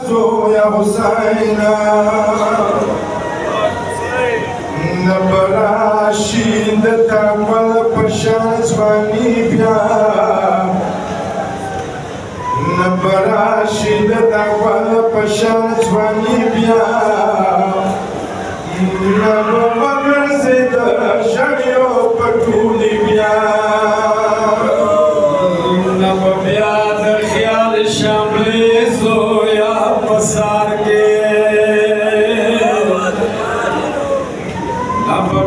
زو يا حسين نبلا شیند تامل پشان زوانی بیا نبلا شیند تامل پشان زوانی بیا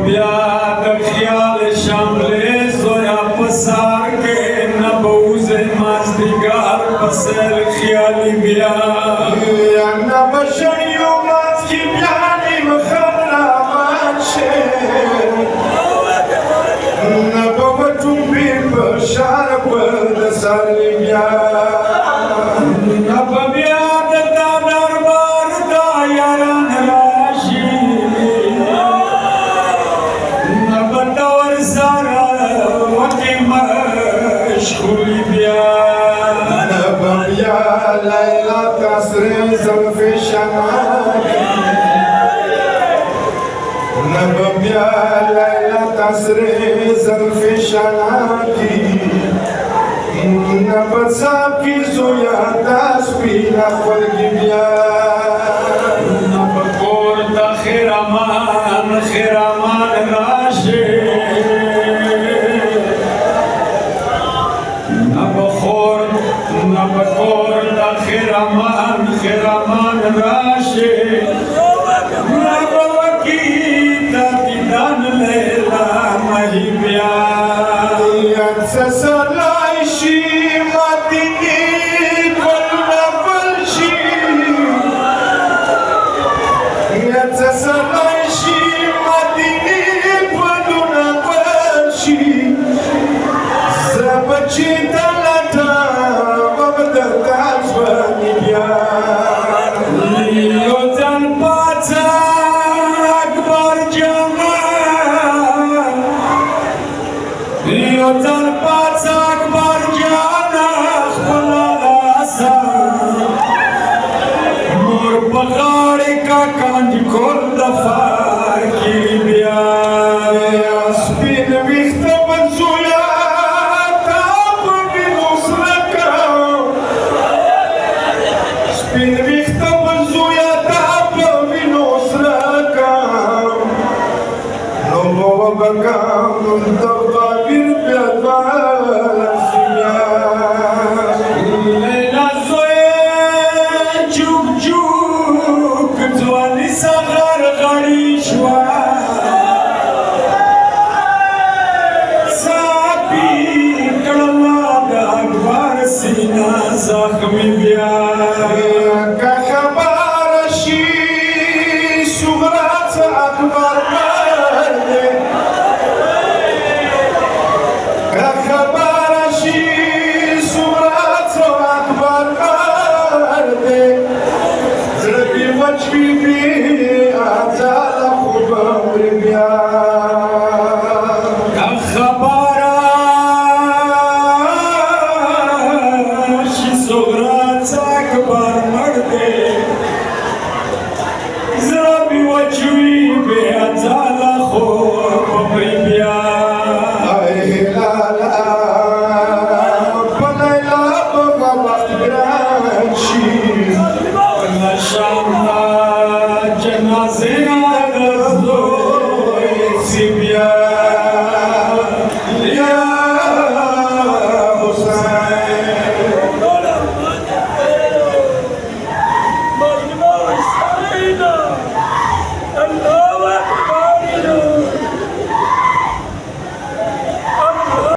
Yeah. مشغول بیا بریا لیلا تسری زلف شمالی نب بیا لیلا تسری زلف شناکی نب ساکی زویا تسبیح خلق بیا Rahman, Rahman, Rahim. Спинвихта Базу! we about it.